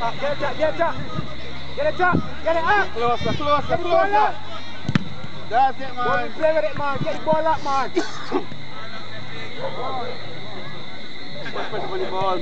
up, get it, up! get it, up! Get it, up! get it up. Closer, closer, Get the ball closer. up. That's it, Don't play with it, man. Get the ball up, man. Pressure on the ball.